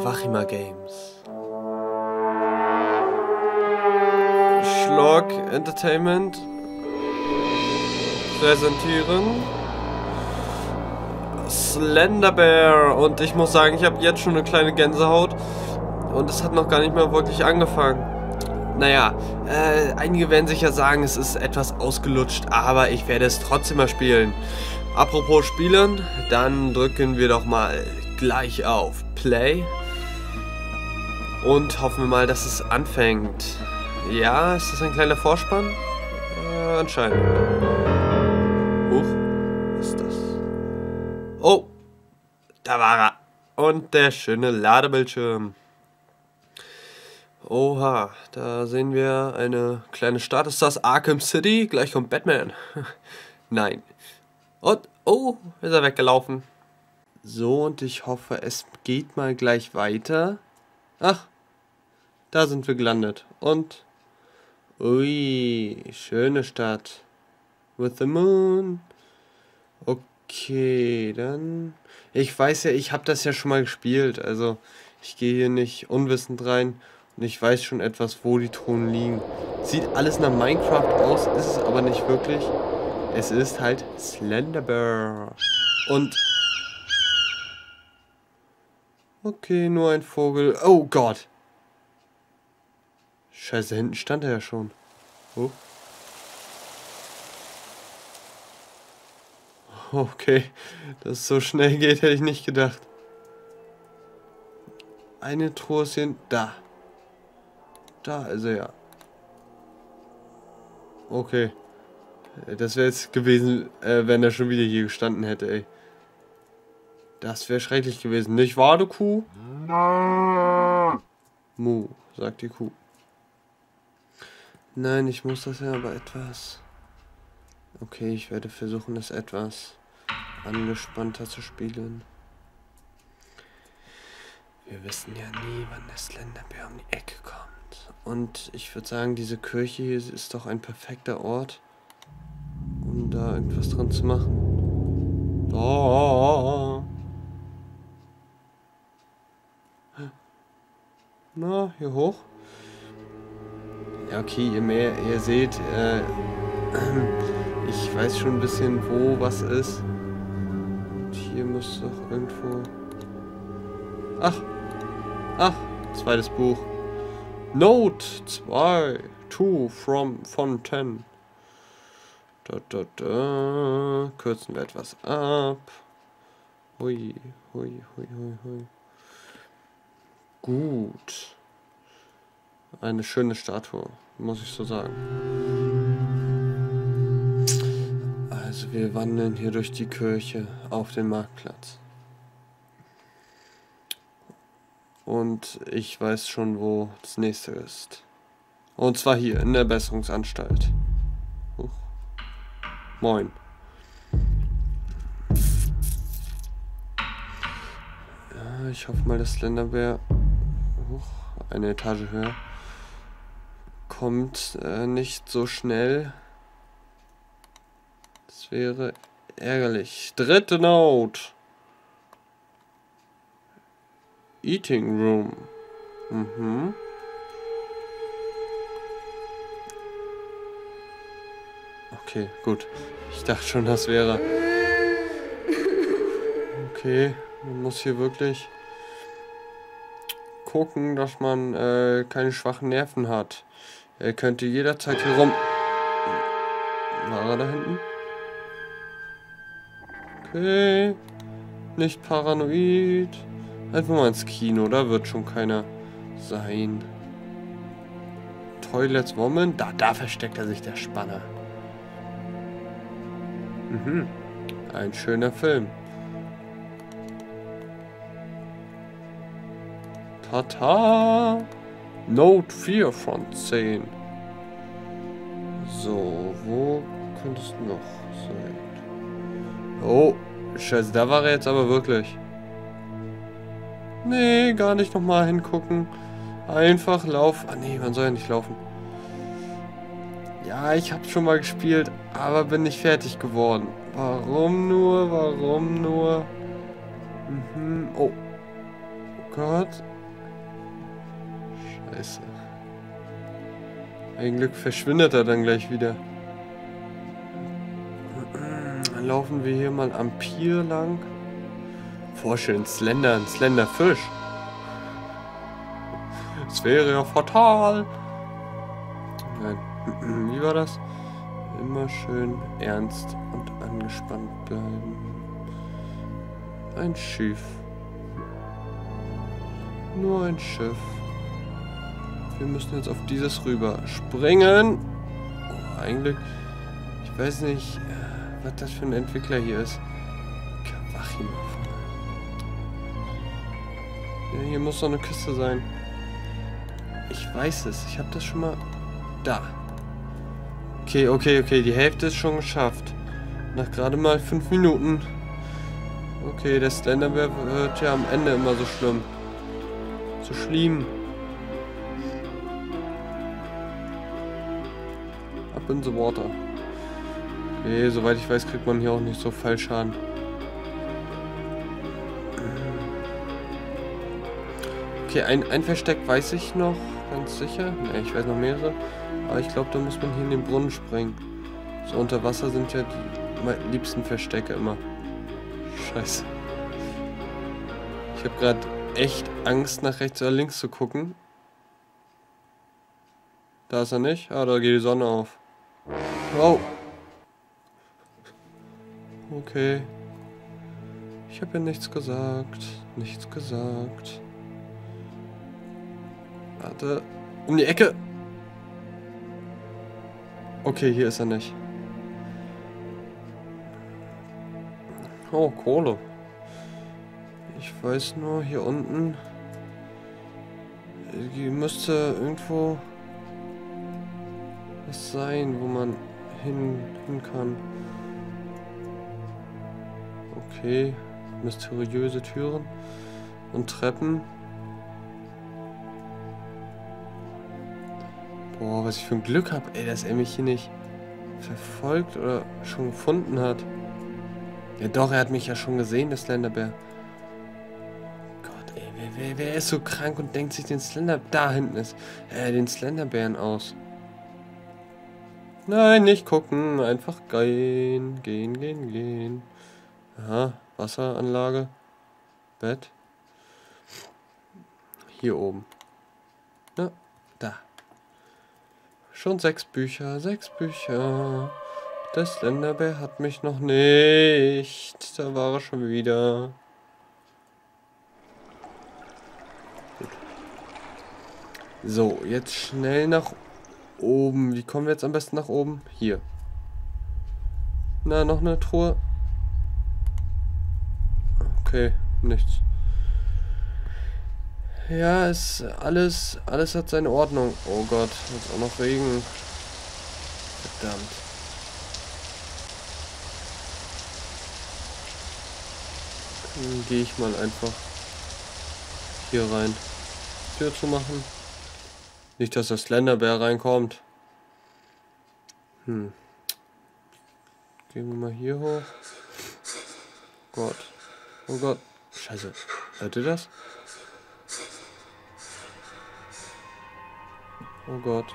Kawachima Games. Schlock Entertainment präsentieren Slender Bear und ich muss sagen, ich habe jetzt schon eine kleine Gänsehaut und es hat noch gar nicht mal wirklich angefangen. Naja, äh, einige werden sicher sagen, es ist etwas ausgelutscht, aber ich werde es trotzdem mal spielen. Apropos Spielen, dann drücken wir doch mal gleich auf Play und hoffen wir mal, dass es anfängt. Ja, ist das ein kleiner Vorspann? Äh, anscheinend. Huch, was ist das? Oh, da war er. Und der schöne Ladebildschirm. Oha, da sehen wir eine kleine Stadt. Ist das Arkham City? Gleich kommt Batman. Nein. Und, oh, ist er weggelaufen. So, und ich hoffe, es geht mal gleich weiter. Ach, da sind wir gelandet. Und, ui, schöne Stadt. With the moon. Okay, dann... Ich weiß ja, ich habe das ja schon mal gespielt. Also, ich gehe hier nicht unwissend rein. Und ich weiß schon etwas, wo die Thronen liegen. Sieht alles nach Minecraft aus, ist es aber nicht wirklich. Es ist halt Slenderbear. Und... Okay, nur ein Vogel. Oh Gott. Scheiße, hinten stand er ja schon. Oh. Okay, dass es so schnell geht, hätte ich nicht gedacht. Eine Truhe ist. Da. Da ist er ja. Okay. Das wäre jetzt gewesen, äh, wenn er schon wieder hier gestanden hätte, ey. Das wäre schrecklich gewesen. Nicht wahr, du Kuh? Mu, sagt die Kuh. Nein, ich muss das ja aber etwas... Okay, ich werde versuchen, das etwas angespannter zu spielen. Wir wissen ja nie, wann der Slenderbär um die Ecke kommt. Und ich würde sagen, diese Kirche hier ist doch ein perfekter Ort, um da irgendwas dran zu machen. Oh. Na, hier hoch. Okay, ihr mehr, ihr seht, äh, ich weiß schon ein bisschen, wo was ist. Und hier müsste doch irgendwo... Ach, ach, zweites Buch. Note 2, 2 from, von 10. Da, da, da. Kürzen wir etwas ab. Hui, hui, hui, hui, hui. Gut. Eine schöne Statue, muss ich so sagen. Also wir wandeln hier durch die Kirche auf den Marktplatz. Und ich weiß schon, wo das nächste ist. Und zwar hier, in der Besserungsanstalt. Huch. Moin. Ja, ich hoffe mal, dass Slenderbär huch, eine Etage höher kommt äh, nicht so schnell. Das wäre ärgerlich. Dritte Note. Eating Room. Mhm. Okay, gut. Ich dachte schon, das wäre... Okay, man muss hier wirklich gucken, dass man äh, keine schwachen Nerven hat. Er könnte jederzeit hier rum... War er da hinten? Okay. Nicht paranoid. Einfach mal ins Kino, da wird schon keiner sein. Toilets Woman? Da, da versteckt er sich, der Spanner. Mhm. Ein schöner Film. Tata! Note 4 von 10. So, wo könnte es noch sein? Oh, scheiße, da war er jetzt aber wirklich. Nee, gar nicht nochmal hingucken. Einfach laufen. Ah nee, man soll ja nicht laufen. Ja, ich habe schon mal gespielt, aber bin nicht fertig geworden. Warum nur? Warum nur? Mhm. Oh. Gott. Scheiße. Ein Glück verschwindet er dann gleich wieder. Dann laufen wir hier mal am Pier lang. Vorstellen, Slender, ein Slenderfisch. Es wäre ja fatal. Nein. Wie war das? Immer schön ernst und angespannt bleiben. Ein Schiff. Nur ein Schiff. Wir müssen jetzt auf dieses rüber springen. Oh, eigentlich. Ich weiß nicht, äh, was das für ein Entwickler hier ist. Kawachima. Ja, hier muss doch eine Küste sein. Ich weiß es. Ich habe das schon mal... Da. Okay, okay, okay. Die Hälfte ist schon geschafft. Nach gerade mal fünf Minuten. Okay, der Slenderbär wird ja am Ende immer so schlimm. So schlimm. In the water. Okay, soweit ich weiß, kriegt man hier auch nicht so Fallschaden. Okay, ein, ein Versteck weiß ich noch, ganz sicher. Ne, ich weiß noch mehrere. Aber ich glaube, da muss man hier in den Brunnen springen. So unter Wasser sind ja die liebsten Verstecke immer. Scheiße. Ich habe gerade echt Angst, nach rechts oder links zu gucken. Da ist er nicht. Ah, da geht die Sonne auf. Wow. Okay. Ich habe ja nichts gesagt. Nichts gesagt. Warte. Um die Ecke. Okay, hier ist er nicht. Oh, Kohle. Ich weiß nur, hier unten... Hier müsste irgendwo... was sein, wo man hin, hin kann. Okay. Mysteriöse Türen und Treppen. Boah, was ich für ein Glück habe, ey, dass er mich hier nicht verfolgt oder schon gefunden hat. Ja doch, er hat mich ja schon gesehen, der Slenderbär. Gott, ey, wer, wer, wer ist so krank und denkt sich den Slender... Da hinten ist, äh, den Slenderbären aus. Nein, nicht gucken, einfach gehen, gehen, gehen, gehen. Aha, Wasseranlage. Bett. Hier oben. Na, da. Schon sechs Bücher, sechs Bücher. Der Slenderbär hat mich noch nicht. Da war er schon wieder. Gut. So, jetzt schnell nach oben. Wie kommen wir jetzt am besten nach oben? Hier. Na, noch eine Truhe. Okay, nichts. Ja, es alles, alles hat seine Ordnung. Oh Gott, jetzt auch noch Regen. Verdammt. Dann gehe ich mal einfach hier rein. Tür zu machen. Nicht, dass der Slenderbär reinkommt. Hm. Gehen wir mal hier hoch. Gott. Oh Gott. Scheiße. Hört ihr das? Oh Gott.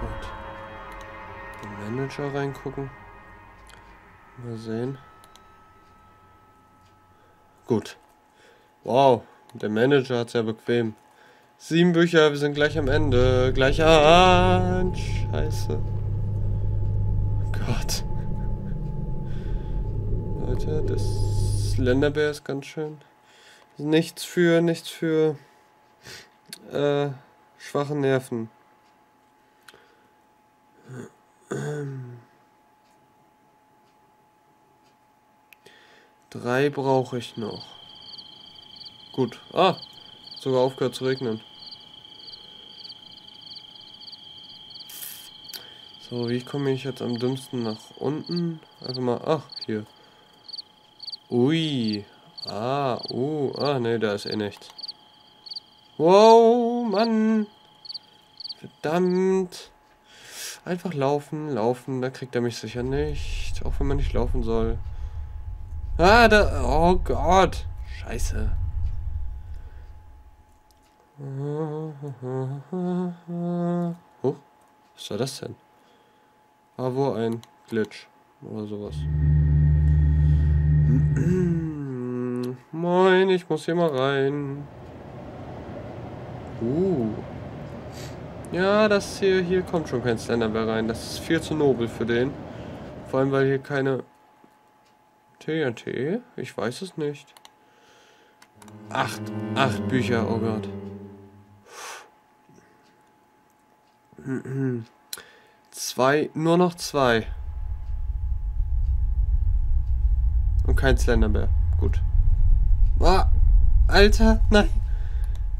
Gott. Den Manager reingucken. Mal sehen. Gut. Wow. Der Manager hat ja bequem. Sieben Bücher, wir sind gleich am Ende. Gleich an. Scheiße. Gott. Leute, das Slenderbär ist ganz schön. Nichts für, nichts für äh, schwache Nerven. Drei brauche ich noch. Gut. Ah, sogar aufgehört zu regnen. So, wie komme ich jetzt am dümmsten nach unten? Einfach mal, ach, hier. Ui. Ah, uh, ah, ne, da ist eh nichts. Wow, Mann. Verdammt. Einfach laufen, laufen, da kriegt er mich sicher nicht. Auch wenn man nicht laufen soll. Ah, da. Oh Gott. Scheiße. Oh, was war das denn? War wohl ein Glitch oder sowas. Moin, ich muss hier mal rein. Uh. Ja, das hier, hier kommt schon kein Slenderbear rein. Das ist viel zu nobel für den. Vor allem, weil hier keine TNT? Ich weiß es nicht. Acht, acht Bücher, oh Gott. Zwei, nur noch zwei. Und kein Slenderbear. Gut. Ah, Alter, nein.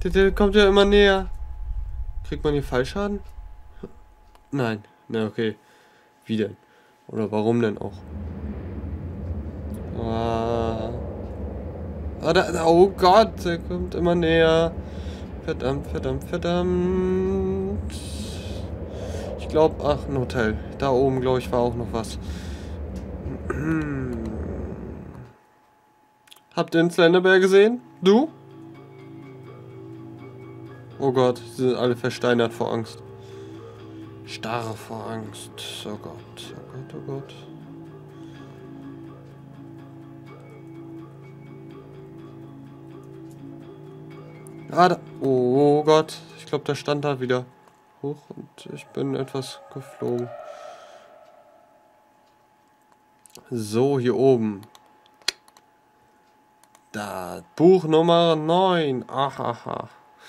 Der, der kommt ja immer näher. Kriegt man hier Fallschaden? Nein. Na, okay. Wie denn? Oder warum denn auch? Da, oh Gott, der kommt immer näher. Verdammt, verdammt, verdammt. Ich glaube, ach, ein Hotel. Da oben, glaube ich, war auch noch was. Habt ihr den Slenderberg gesehen? Du? Oh Gott, sie sind alle versteinert vor Angst. Starre vor Angst. Oh Gott, oh Gott, oh Gott. Ah, da. Oh Gott, ich glaube, der stand da wieder hoch und ich bin etwas geflogen. So, hier oben. Da, Buch Nummer 9. Ahaha.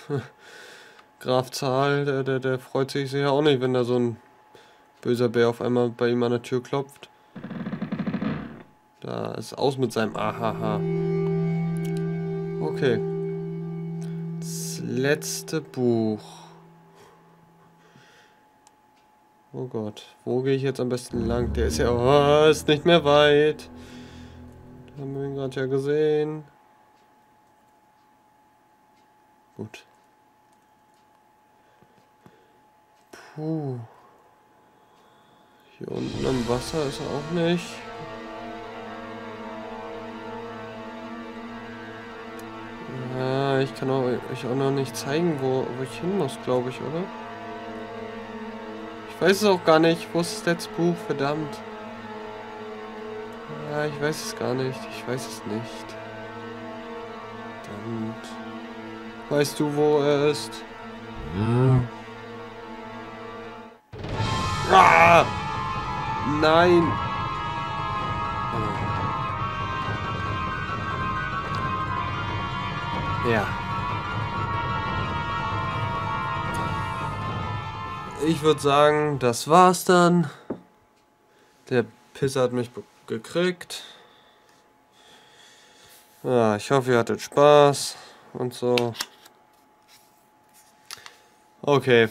Graf Zahl, der, der, der freut sich sicher auch nicht, wenn da so ein böser Bär auf einmal bei ihm an der Tür klopft. Da ist aus mit seinem Ahaha. Okay. Das letzte Buch. Oh Gott, wo gehe ich jetzt am besten lang? Der ist ja, oh, ist nicht mehr weit. Haben wir ihn gerade ja gesehen. Gut. Puh. Hier unten am Wasser ist er auch nicht. Ich kann euch auch noch nicht zeigen, wo, wo ich hin muss, glaube ich, oder? Ich weiß es auch gar nicht. Wo ist das letzte Buch? Verdammt. Ja, ich weiß es gar nicht. Ich weiß es nicht. Verdammt. Weißt du, wo er ist? Hm. Ah! Nein! Ja. Ich würde sagen, das war's dann. Der Pisser hat mich gekriegt. Ja, ich hoffe, ihr hattet Spaß und so. Okay,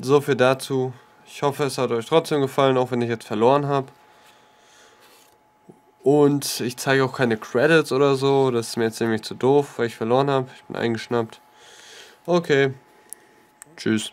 so viel dazu. Ich hoffe, es hat euch trotzdem gefallen, auch wenn ich jetzt verloren habe. Und ich zeige auch keine Credits oder so. Das ist mir jetzt nämlich zu doof, weil ich verloren habe. Ich bin eingeschnappt. Okay. Tschüss.